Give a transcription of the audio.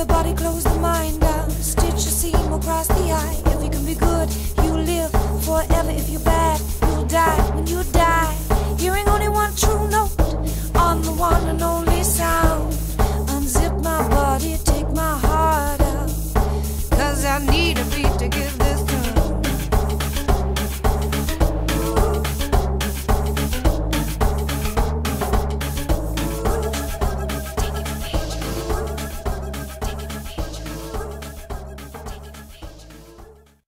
the body, close the mind down. Stitch a seam across the eye. If you can be good, you live forever. If you